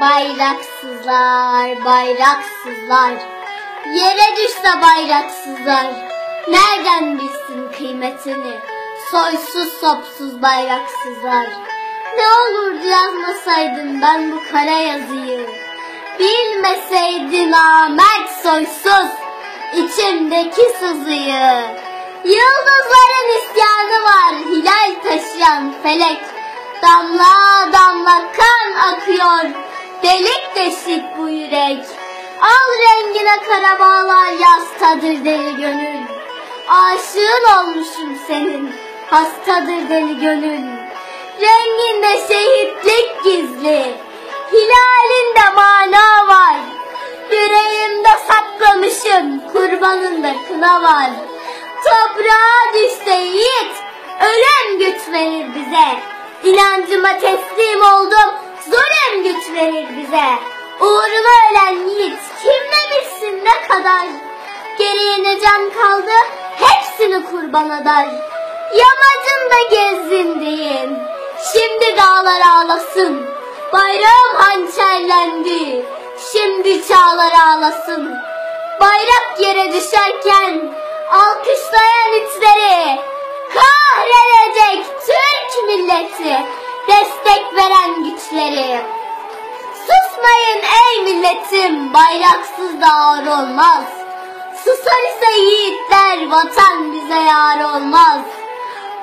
Bayraksızlar, bayraksızlar. Yere düşse bayraksızlar. Nereden bilsin kıymetini? Soysuz sopsuz bayraksızlar. Ne olurdu yazmasaydım ben bu kara yazıyı. Bilmeseydin Ahmet soysuz içimdeki sızıyı. Yıldızların isyanı var hilal taşıyan felek. Damla damla kan akıyor delik deşik bu yürek. Al rengine kara bağlar yastadır deli gönül. Aşığın olmuşum senin hastadır deli gönül. Renginde şehitlik gizli, hilalinde mana var. Yüreğimde saklamışım kurbanında kına var. Toprağa düşse yiğit, ölüm güç verir bize. İnancıma teslim oldum, zulüm güç verir bize. Uğruna ölen yiğit, kim ne bilsin ne kadar. Geriye ne can kaldı, hepsini kurban eder. Yamacında gezindeyim, şimdi dağlar ağlasın. Bayrağım hançerlendi, şimdi çağlar ağlasın. Bayrak yere düşerken alkışlayan içleri güçleri. Susmayın ey milletim bayraksız da ağır olmaz. Susar ise yiğitler vatan bize yar olmaz.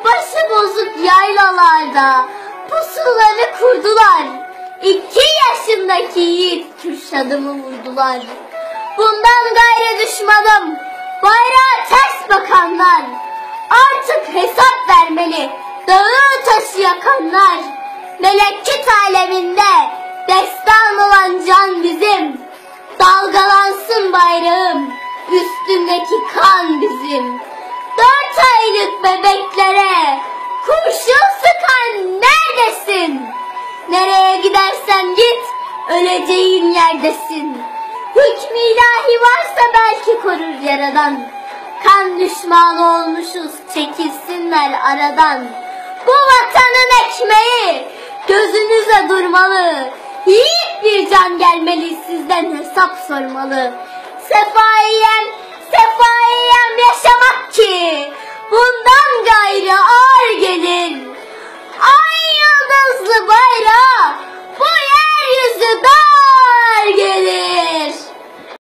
Başı bozuk yaylalarda pusuları kurdular. İki yaşındaki yiğit Kürşad'ımı vurdular. Bundan gayrı düşmanım bayrağa ters bakanlar. Artık hesap vermeli dağı taşı yakanlar. Melekçit aleminde destan olan can bizim. Dalgalansın bayrağım üstündeki kan bizim. Dört aylık bebeklere kurşun sıkan neredesin? Nereye gidersen git öleceğin yerdesin. Hükmü ilahi varsa belki korur yaradan. Kan düşmanı olmuşuz çekilsinler aradan. Bu vatanın ekmeği Gözünüze durmalı. Yiğit bir can gelmeli sizden hesap sormalı. Sefaiyem, sefaiyem yaşamak ki.